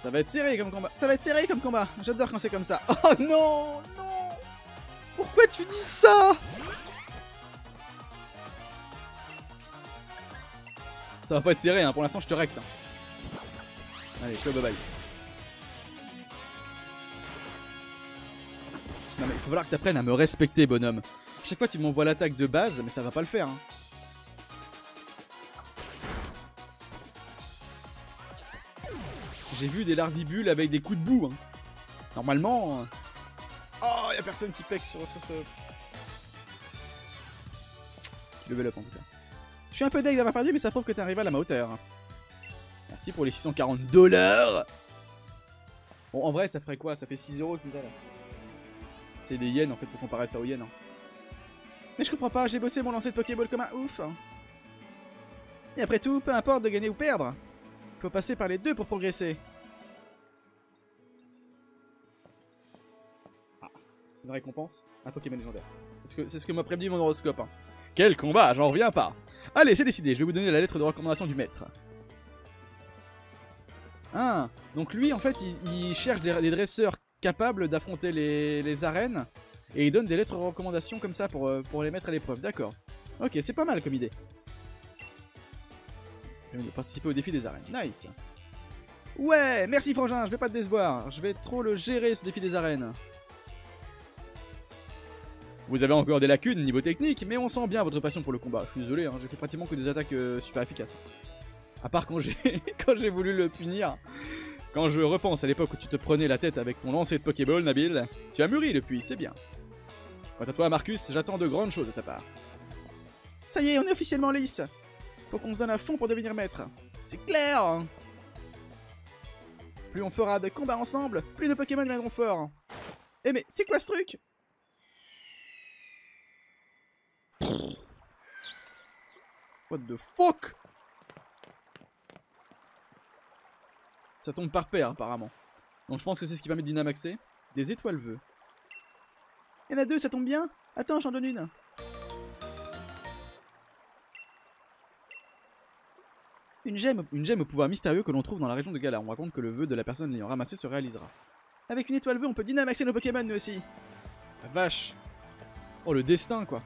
Ça va être serré comme combat. Ça va être serré comme combat. J'adore quand c'est comme ça. <laughs> Oh non Pourquoi tu dis ça? Ça va pas être serré, hein. pour l'instant je te recte. Hein. Allez, ciao, bye bye. Faut falloir que t'apprennes à me respecter, bonhomme. chaque fois tu m'envoies l'attaque de base, mais ça va pas le faire. Hein. J'ai vu des larvibules avec des coups de boue. Hein. Normalement... Euh, oh, y'a personne qui pèque sur, ce... Qui level up en tout cas. Je suis un peu deg d'avoir perdu, mais ça prouve que t'es un rival à ma hauteur. Merci pour les 640 dollars Bon, en vrai, ça ferait quoi? Ça fait 6 euros tout à l'heure. C'est des yens en fait pour comparer ça aux yens. Hein. Mais je comprends pas, j'ai bossé mon lancer de Pokéball comme un ouf. Et après tout, peu importe de gagner ou perdre. Il faut passer par les deux pour progresser. Ah, une récompense Un Pokémon légendaire. C'est ce que, m'a prédit mon horoscope. Hein. Quel combat, j'en reviens pas. Allez, c'est décidé, je vais vous donner la lettre de recommandation du maître. Ah, donc lui en fait il, cherche des dresseurs capable d'affronter les, arènes. Et il donne des lettres de recommandation comme ça pour, euh, pour les mettre à l'épreuve. D'accord. Ok, c'est pas mal comme idée. Vais participer au défi des arènes. Nice. Ouais, merci Frangin, je vais pas te décevoir. Je vais trop le gérer ce défi des arènes. Vous avez encore des lacunes niveau technique, mais on sent bien votre passion pour le combat. Je suis désolé, hein, j'ai fait pratiquement que des attaques euh, super efficaces. À part quand j'ai <laughs> voulu le punir. Quand je repense à l'époque où tu te prenais la tête avec ton lancer de Pokéball, Nabil, tu as mûri depuis, c'est bien. Quant à toi, Marcus, j'attends de grandes choses de ta part. Ça y est, on est officiellement lisse. Faut qu'on se donne à fond pour devenir maître. C'est clair Plus on fera des combats ensemble, plus de Pokémon viendront forts. Eh mais, c'est quoi ce truc? What the fuck? Ça tombe par paire apparemment. Donc je pense que c'est ce qui va mettre Dynamaxer. Des étoiles vœux. Il y en a deux, ça tombe bien? Attends, j'en donne une. Une gemme, une gemme au pouvoir mystérieux que l'on trouve dans la région de Galar. On raconte que le vœu de la personne l'ayant ramassé se réalisera. Avec une étoile vœu, on peut dynamaxer nos Pokémon nous aussi. La vache. Oh, le destin, quoi.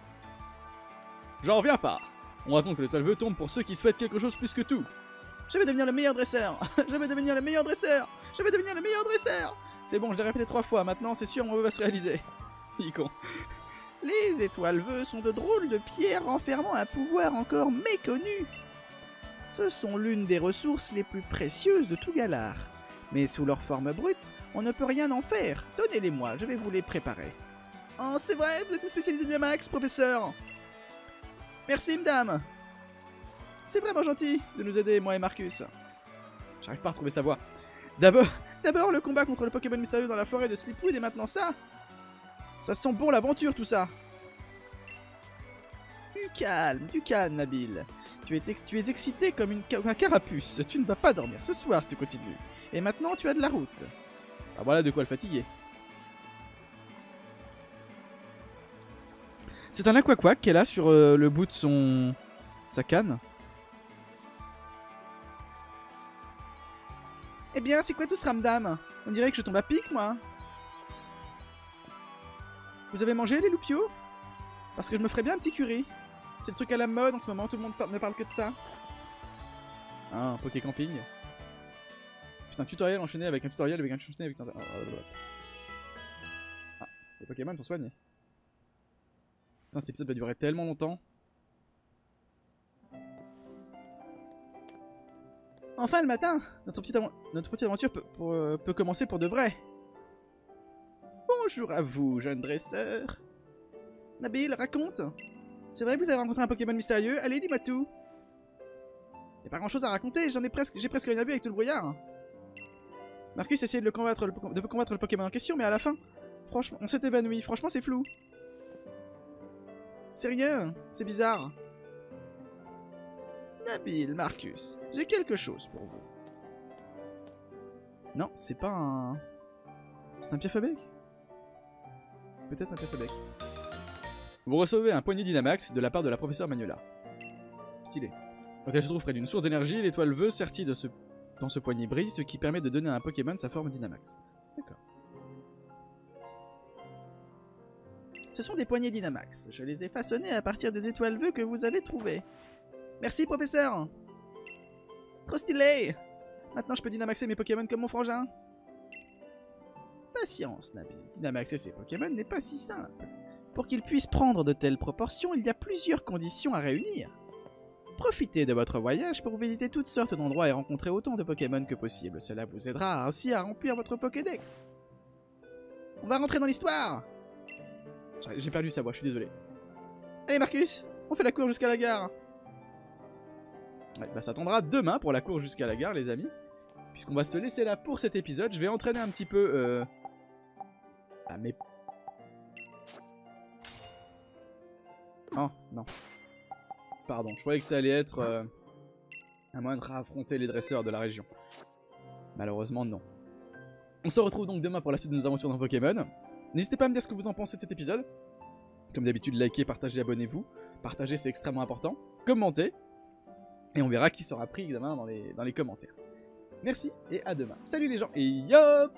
J'en reviens pas. On raconte que l'étoile vœu tombe pour ceux qui souhaitent quelque chose plus que tout. Je vais devenir le meilleur dresseur <laughs> Je vais devenir le meilleur dresseur Je vais devenir le meilleur dresseur C'est bon, je l'ai répété trois fois, maintenant c'est sûr mon vœu va se réaliser. <laughs> Il con. Les étoiles vœux sont de drôles de pierres renfermant un pouvoir encore méconnu. Ce sont l'une des ressources les plus précieuses de tout Galar. Mais sous leur forme brute, on ne peut rien en faire. Donnez-les-moi, je vais vous les préparer. Oh, c'est vrai, vous êtes une spécialiste de Max, professeur Merci, madame c'est vraiment gentil de nous aider, moi et Marcus. J'arrive pas à trouver sa voix. D'abord, <laughs> d'abord le combat contre le Pokémon mystérieux dans la forêt de Slipwood et maintenant ça. Ça sent bon l'aventure tout ça. Du calme, du calme, Nabil. Tu es, tu es excité comme, une, un carapuce. Tu ne vas pas dormir ce soir si tu continues. Et maintenant, tu as de la route. Ah voilà de quoi le fatiguer. C'est un aquaquac qu'elle a sur euh, le bout de son... sa canne. Eh bien, c'est quoi tout ce ramdam? On dirait que je tombe à pic, moi. Vous avez mangé les loupiaux Parce que je me ferais bien un petit curry. C'est le truc à la mode en ce moment, tout le monde ne parle que de ça. Ah, un poké camping. Putain, tutoriel enchaîné avec un tutoriel avec un tutoriel avec un... Ah, les Pokémon sont soignés. Putain, cet épisode va durer tellement longtemps. Enfin le matin, notre petite, aventure peut, euh, peut commencer pour de vrai. Bonjour à vous, jeune dresseur. Nabil, raconte. C'est vrai que vous avez rencontré un Pokémon mystérieux Allez, dis-moi tout. Y'a pas grand chose à raconter, j'en ai presque, j'ai presque rien vu avec tout le brouillard. Marcus essayait de, le combattre, de combattre le Pokémon en question, mais à la fin, franchement, on s'est évanoui. Franchement, c'est flou. C'est rien, c'est bizarre. Nabil, Marcus, j'ai quelque chose pour vous. Non, c'est pas un... C'est un piafabek Peut-être un piafabek. Vous recevez un poignet Dynamax de la part de la professeure Manuela. Stylé. Quand elle se trouve près d'une source d'énergie, l'étoile vœu sertie dans ce poignet brille, ce qui permet de donner à un Pokémon sa forme Dynamax. D'accord. Ce sont des poignées Dynamax. Je les ai façonnés à partir des étoiles vœux que vous avez trouvées. Merci, professeur Trop stylé Maintenant, je peux Dynamaxer mes Pokémon comme mon frangin. Patience, Nabil. Dynamaxer ses Pokémon n'est pas si simple. Pour qu'ils puissent prendre de telles proportions, il y a plusieurs conditions à réunir. Profitez de votre voyage pour visiter toutes sortes d'endroits et rencontrer autant de Pokémon que possible. Cela vous aidera aussi à remplir votre Pokédex. On va rentrer dans l'histoire j'ai perdu sa voix, je suis désolé. Allez Marcus, on fait la cour jusqu'à la gare. Ouais, bah ça attendra demain pour la cour jusqu'à la gare les amis. Puisqu'on va se laisser là pour cet épisode. Je vais entraîner un petit peu... Euh... Ah mais... Oh, non. Pardon, je croyais que ça allait être... Euh... Un moyen de affronter les dresseurs de la région. Malheureusement, non. On se retrouve donc demain pour la suite de nos aventures dans Pokémon. N'hésitez pas à me dire ce que vous en pensez de cet épisode. Comme d'habitude, likez, partagez, abonnez-vous. Partagez, c'est extrêmement important. Commentez. Et on verra qui sera pris demain dans les, dans les commentaires. Merci et à demain. Salut les gens et yop